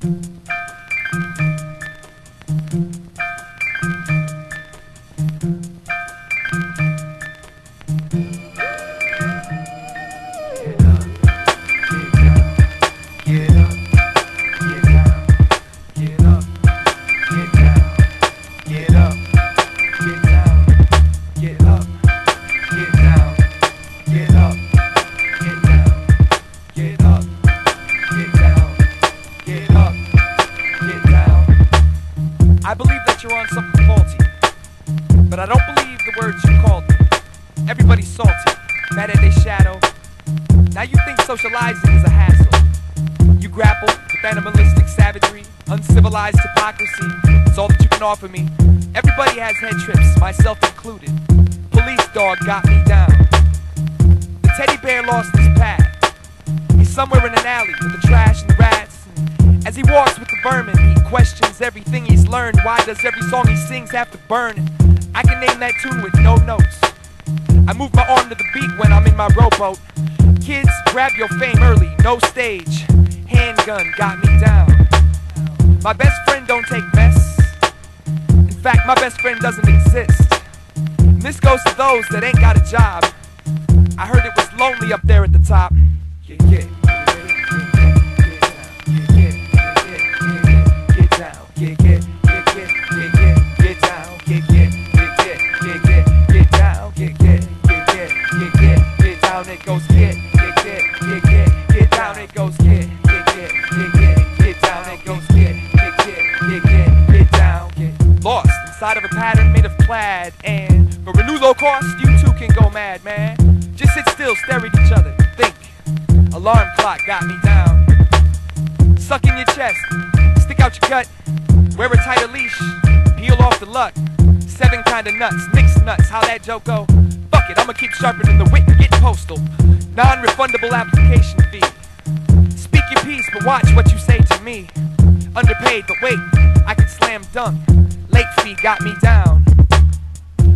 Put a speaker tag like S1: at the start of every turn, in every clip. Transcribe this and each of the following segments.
S1: I something faulty, but I don't believe the words you called me. Everybody's salty, mad at their shadow. Now you think socializing is a hassle. You grapple with animalistic savagery, uncivilized hypocrisy. It's all that you can offer me. Everybody has head trips, myself included. Police dog got me down. The teddy bear lost his pad. He's somewhere in an alley with the trash and the as he walks with the vermin, he questions everything he's learned. Why does every song he sings have to burn? I can name that tune with no notes. I move my arm to the beat when I'm in my rowboat. Kids, grab your fame early, no stage. Handgun got me down. My best friend don't take mess. In fact, my best friend doesn't exist. And this goes to those that ain't got a job. I heard it was lonely up there at the top. Plaid, and for low cost, you too can go mad, man. Just sit still, stare at each other, think. Alarm clock got me down. Suck in your chest, stick out your gut, wear a tighter leash, peel off the luck. Seven kind of nuts, mixed nuts, how that joke go? Fuck it, I'ma keep sharpening the wit and get postal. Non refundable application fee. Speak your piece, but watch what you say to me. Underpaid, but wait, I could slam dunk. Late fee got me down.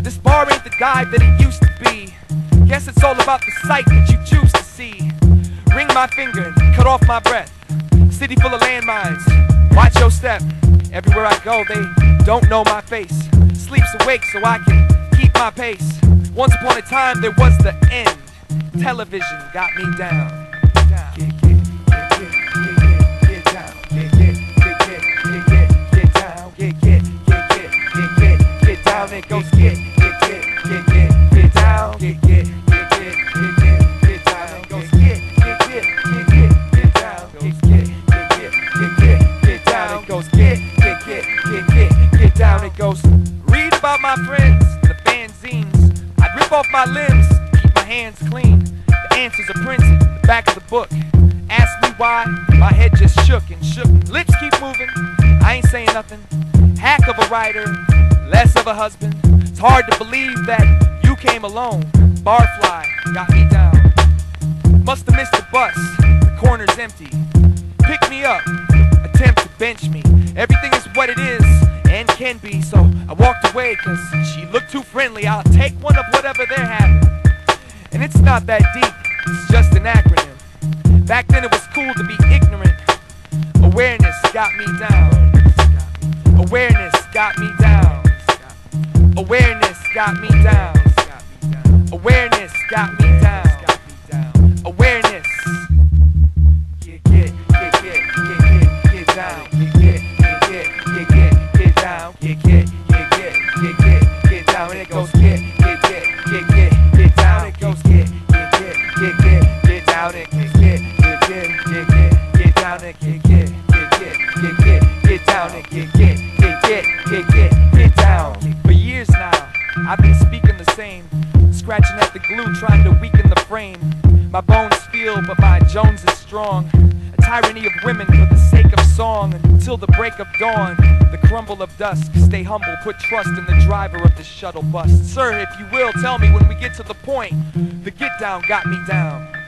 S1: This bar ain't the dive that it used to be. Guess it's all about the sight that you choose to see. Ring my finger, cut off my breath. City full of landmines. Watch your step. Everywhere I go, they don't know my face. Sleeps awake so I can keep my pace. Once upon a time, there was the end. Television got me down. Get down. Get, get, down, get, get, get, get down. Get, get, get, my limbs, keep my hands clean. The answers are printed, the back of the book. Ask me why, my head just shook and shook. Lips keep moving, I ain't saying nothing. Hack of a writer, less of a husband. It's hard to believe that you came alone. Barfly got me down. Must have missed the bus, the corner's empty. Pick me up, attempt to bench me. Everything is what it is and can be, so I walked away cause she looked too friendly. I'll take one of whatever they're having. And it's not that deep, it's just an acronym. Back then it was cool to be ignorant. Awareness got me down. Awareness got me down. Awareness got me down. Awareness got me down. Down. It get, get, get, get, get, get, get down. For years now, I've been speaking the same, scratching at the glue, trying to weaken the frame. My bones feel, but my Jones is strong. A tyranny of women for the sake of song until the break of dawn. The crumble of dusk. Stay humble, put trust in the driver of the shuttle bus. Sir, if you will, tell me when we get to the point. The get down got me down.